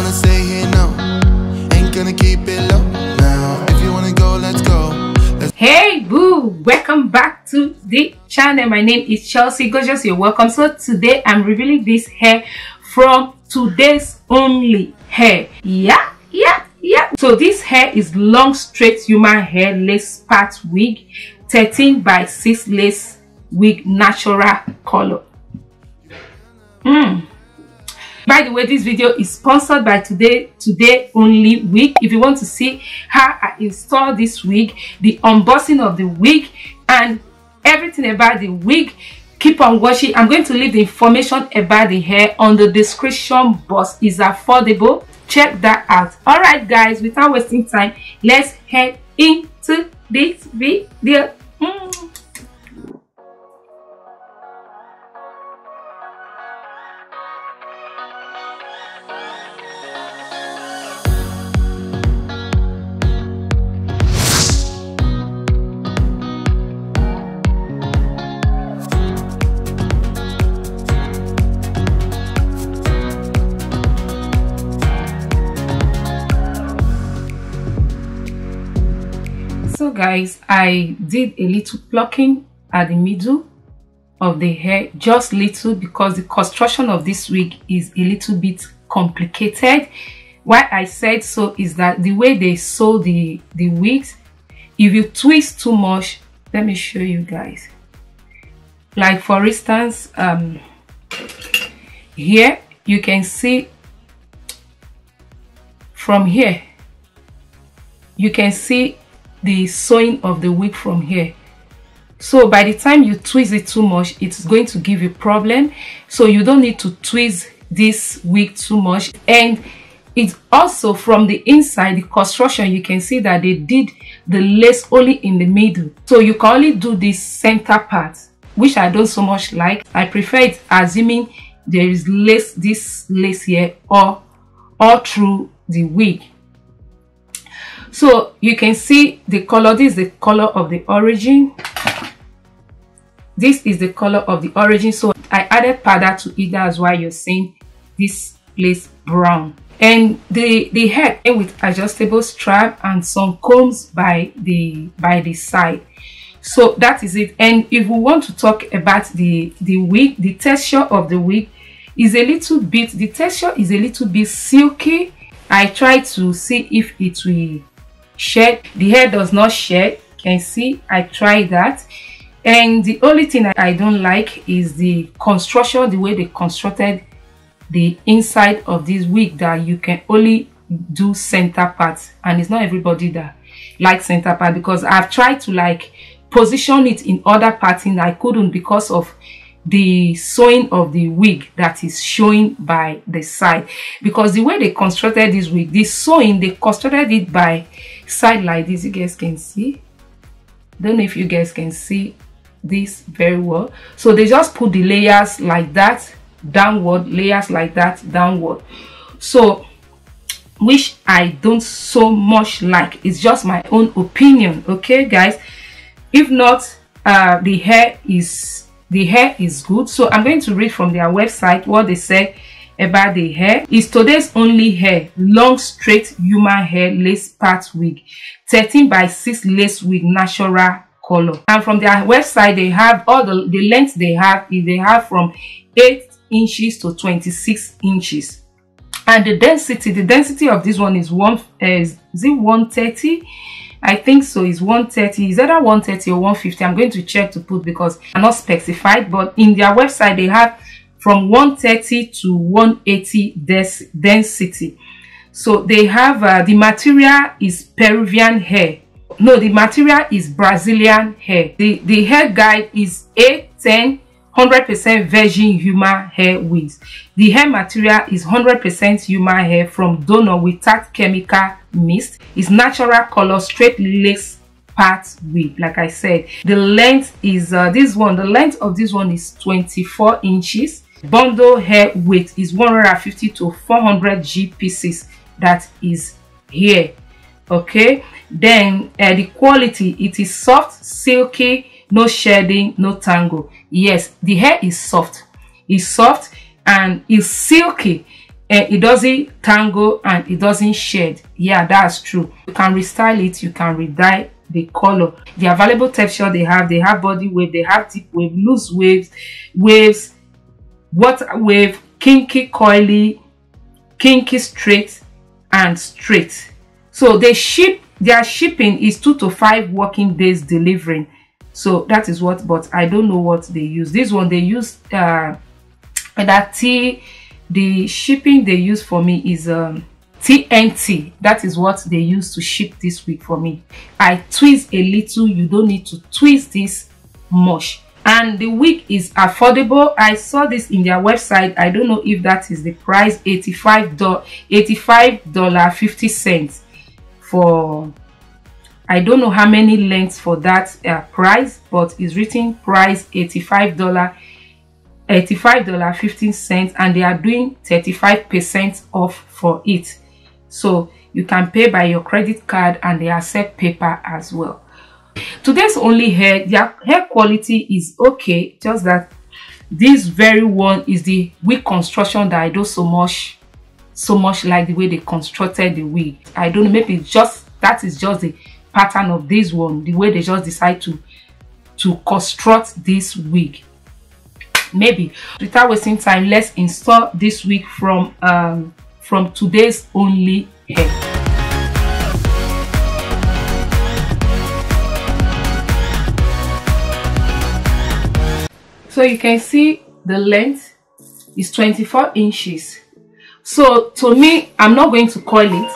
wanna stay here. Ain't gonna keep it low now. If you wanna go, let's go. Let's Hey boo, welcome back to the channel. My name is Chelsea Gorgeous. You're welcome. So today I'm revealing this hair from today's only hair. Yeah, yeah, yeah. So this hair is long straight human hair lace part wig, 13 by 6 lace wig natural color. Mm. By the way, this video is sponsored by Today Today Only Wig. If you want to see how I install this wig, the unboxing of the wig, and everything about the wig, keep on watching. I'm going to leave the information about the hair on the description box. It's affordable. Check that out. Alright guys, without wasting time, let's head into this video. Guys i did a little plucking at the middle of the hair just little because the construction of this wig is a little bit complicated. Why i said so is that the way they sew the the wigs if you twist too much let me show you guys. Like for instance um here you can see from here you can see the sewing of the wig from here. So by the time you twist it too much it's going to give you problem. So you don't need to twist this wig too much. And it's also from the inside the construction you can see that they did the lace only in the middle. So you can only do this center part which i don't so much like. I prefer it assuming there is lace this lace here or all through the wig so you can see the color this is the color of the origin. This is the color of the origin. So i added powder to it that's why you're seeing this place brown. And the the hair came eh, with adjustable strap and some combs by the by the side. So that is it. And if we want to talk about the the wig the texture of the wig is a little bit the texture is a little bit silky. I try to see if it will shed the hair does not shed. Can see i tried that. And the only thing i don't like is the construction the way they constructed the inside of this wig that you can only do center part. And it's not everybody that likes center part because i've tried to like position it in other parts and i couldn't because of the sewing of the wig that is showing by the side. Because the way they constructed this wig this sewing they constructed it by side like this you guys can see. Don't know if you guys can see this very well. So they just put the layers like that downward layers like that downward. So which i don't so much like. It's just my own opinion okay guys? If not uh the hair is the hair is good. So i'm going to read from their website what they said about the hair is today's only hair long straight human hair lace part wig 13 by 6 lace wig natural color and from their website they have all the the length they have is they have from 8 inches to 26 inches and the density the density of this one is one uh, is it 130 I think so. It's 130. Is either 130 or 150. I'm going to check to put because I'm not specified. But in their website, they have from 130 to 180 des density. So they have uh, the material is Peruvian hair. No, the material is Brazilian hair. The, the hair guide is A10 100% virgin human hair wigs. The hair material is 100% human hair from donor without chemical mist. It's natural color, straight lace part wig. Like I said, the length is uh, this one. The length of this one is 24 inches. Bundle hair weight is 150 to 400 G pieces. That is here. Okay. Then uh, the quality, it is soft, silky, no shedding no tangle yes the hair is soft it's soft and it's silky and it doesn't tangle and it doesn't shed yeah that's true you can restyle it you can redye the color the available texture they have they have body wave they have deep wave loose waves waves water wave kinky coily kinky straight and straight so they ship their shipping is two to five working days delivering so that is what but i don't know what they use this one they use uh that t the shipping they use for me is um TNT. That is what they use to ship this week for me. I twist a little. You don't need to twist this much. And the wig is affordable. I saw this in their website. I don't know if that is the price. $85, $85.50 for I don't know how many lengths for that uh, price, but it's written price $85 $85.15 and they are doing 35% off for it. So you can pay by your credit card and they accept PayPal as well. Today's only hair, their hair quality is okay, just that this very one is the wig construction that I do so much, so much like the way they constructed the wig. I don't know, maybe just that is just the pattern of this one, the way they just decide to to construct this wig maybe without wasting time let's install this wig from um from today's only hair so you can see the length is 24 inches so to me i'm not going to coil it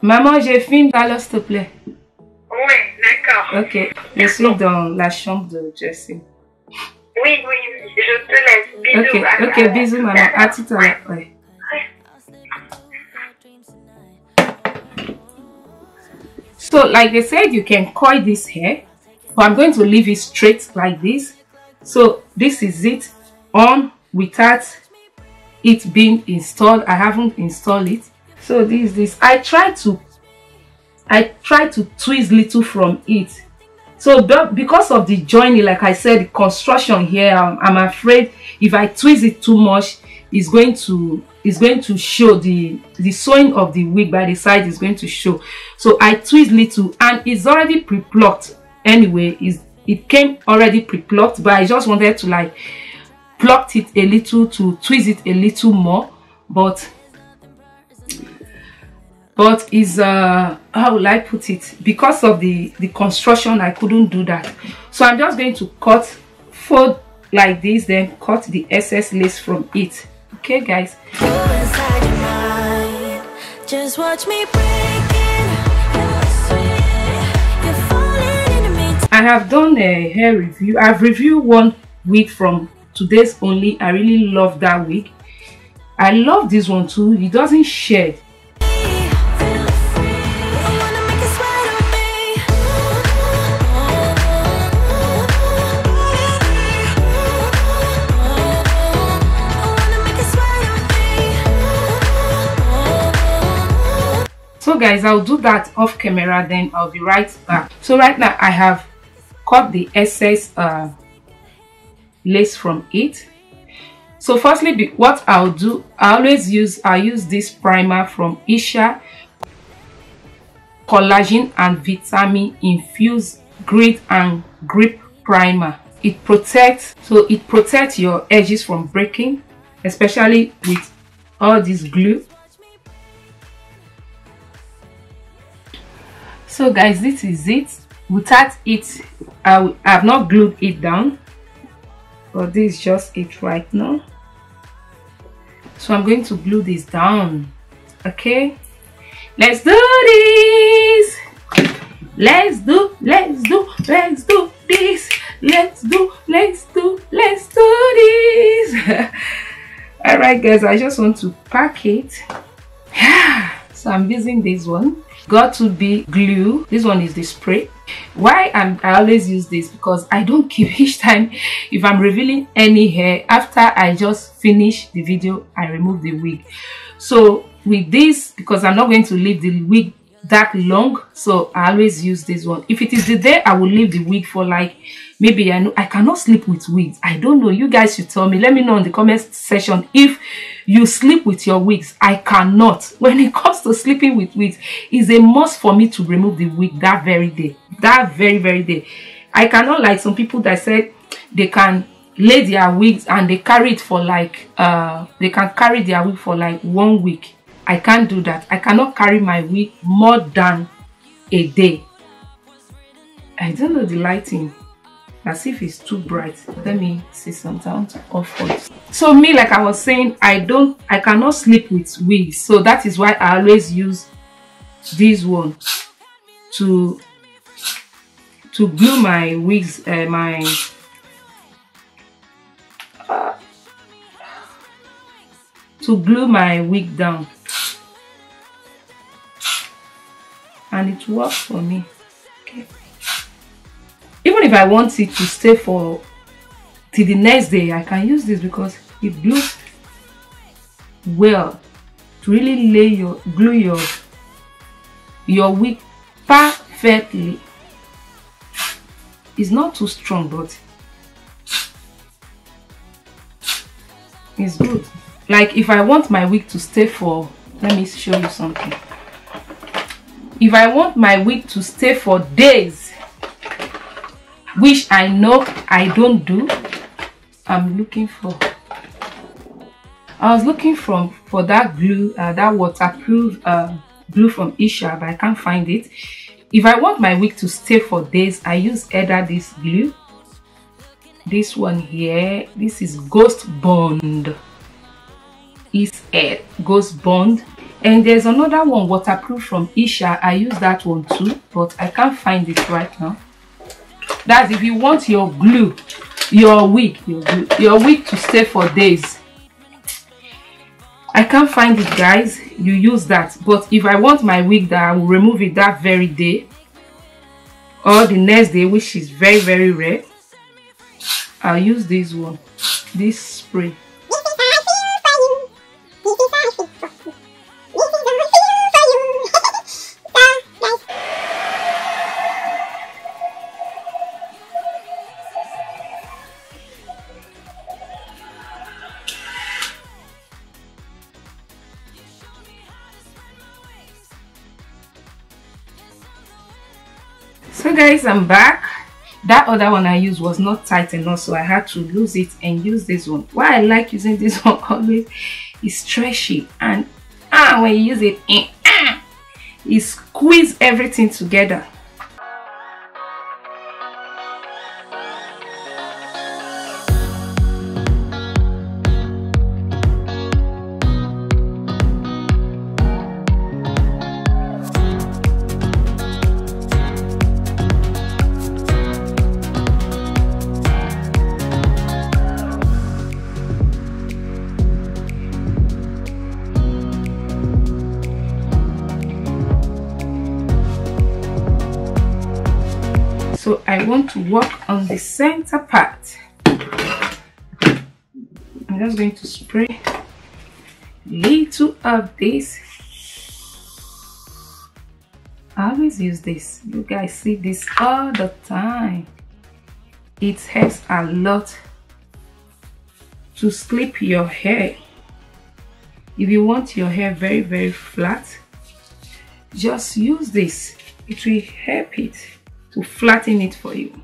maman j'ai fini alors s'il te plaît oui d'accord Ok, je suis dans la chambre de Jessie. Oui, oui, je te laisse. Bisous. Ok, ok, bisous maman. À tout à l'heure. Ouais. So, like I said, you can coil this hair, but I'm going to leave it straight like this. So, this is it on without it being installed. I haven't installed it. So, this this. I try to I try to twist little from it. So because of the joining, like I said, the construction here, I'm, I'm afraid if I twist it too much, it's going to it's going to show the the sewing of the wig by the side is going to show. So I twist little and it's already pre-plucked anyway. Is it came already pre-plucked, but I just wanted to like plucked it a little to twist it a little more. But but is uh how will i put it because of the the construction i couldn't do that so i'm just going to cut fold like this then cut the excess lace from it okay guys just watch me I have done a hair review. I've reviewed one wig from today's only. I really love that wig. I love this one too. It doesn't shed. so guys i'll do that off camera then i'll be right back so right now i have cut the excess uh, lace from it. So firstly what i'll do i always use i use this primer from isha collagen and vitamin infused grit and grip primer. It protects so it protects your edges from breaking especially with all this glue. So guys this is it without it I have not glued it down. But this is just it right now. So I'm going to glue this down. Okay? Let's do this! Let's do let's do let's do this! Let's do let's do let's do this! All right guys i just want to pack it. So i'm using this one. Got2b glue. This one is the spray why I'm, i always use this because i don't keep each time if i'm revealing any hair after i just finish the video i remove the wig. So with this because i'm not going to leave the wig that long so i always use this one. If it is the day i will leave the wig for like maybe i know i cannot sleep with wigs i don't know. You guys should tell me. Let me know in the comment section if you sleep with your wigs i cannot when it comes to sleeping with wigs it's a must for me to remove the wig that very day that very very day i cannot like some people that said they can lay their wigs and they carry it for like uh they can carry their wig for like one week I can't do that. I cannot carry my wig more than a day. I don't know the lighting. As if it's too bright. Let me see some something off it. So me, like I was saying, I don't, I cannot sleep with wigs. So that is why I always use this one to to glue my wigs, uh, my to glue my wig down. and it works for me okay even if i want it to stay for till the next day i can use this because it glues well to really lay your glue your your wig perfectly. It's not too strong but it's good. Like if i want my wig to stay for let me show you something. If I want my wig to stay for days which I know I don't do I'm looking for. I was looking from for that glue uh, that waterproof uh, glue from Isha but I can't find it. If I want my wig to stay for days I use either this glue this one here this is ghost bond. Is a ghost bond. And there's another one waterproof from isha. I use that one too but i can't find it right now that's if you want your glue your wig your, wig to stay for days. I can't find it guys. You use that. But if i want my wig that i will remove it that very day or the next day which is very very rare i'll use this one this spray guys i'm back. That other one i used was not tight enough so i had to lose it and use this one. Why i like using this one always is stretchy and ah when you use it eh, ah, it squeeze everything together so I want to work on the center part. I'm just going to spray little of this. I always use this. You guys see this all the time. It helps a lot to clip your hair. If you want your hair very very flat just use this. It will help it to flatten it for you.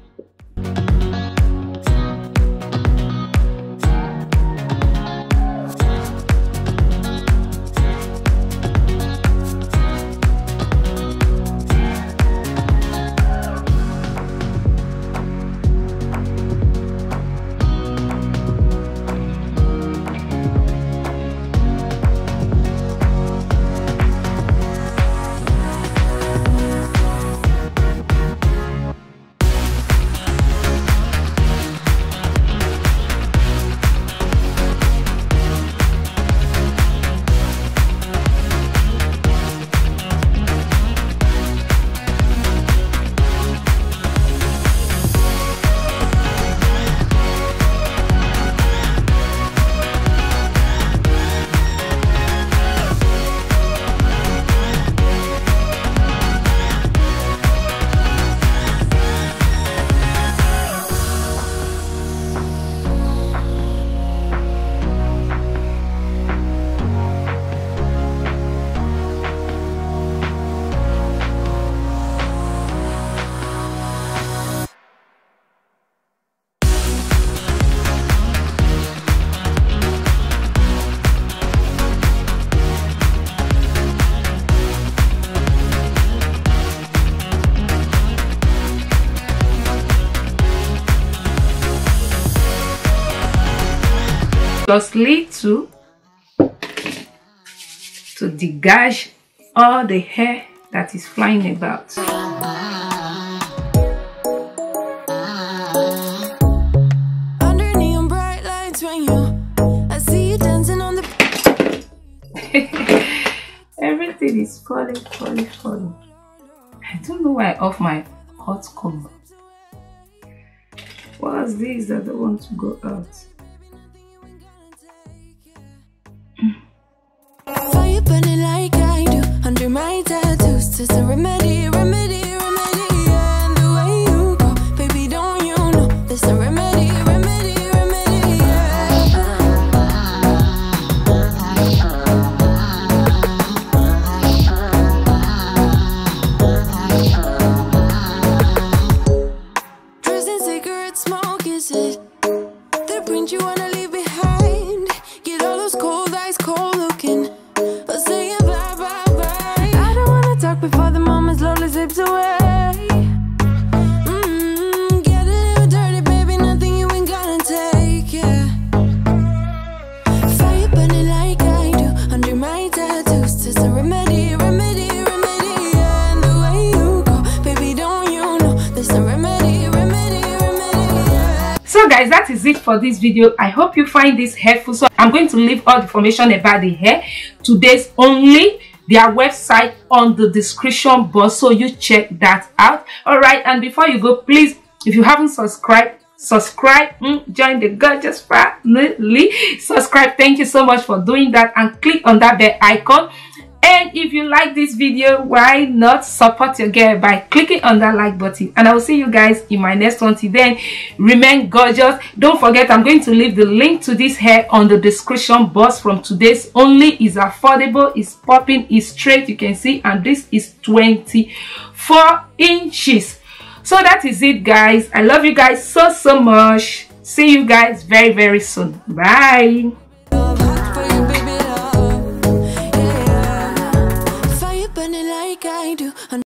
Plus little to degage all the hair that is flying about. Everything is falling, falling, falling. I don't know why I off my hot comb. What's this that I want to go out? Under my tattoos. Just a remedy, remedy, remedy And the way you go, baby, don't you know There's a remedy. Guys that is it for this video. I hope you find this helpful. So i'm going to leave all the information about the hair. Today's only their website on the description box so you check that out. All right and before you go please if you haven't subscribed subscribe. Mm, join the gorgeous family. Subscribe. Thank you so much for doing that and click on that bell icon and if you like this video why not support your girl by clicking on that like button? And i will see you guys in my next one. Till then remain gorgeous. Don't forget i'm going to leave the link to this hair on the description box from today's only. Is affordable is popping is straight. You can see and this is 24 inches. So that is it guys. I love you guys so so much. See you guys very very soon. Bye do.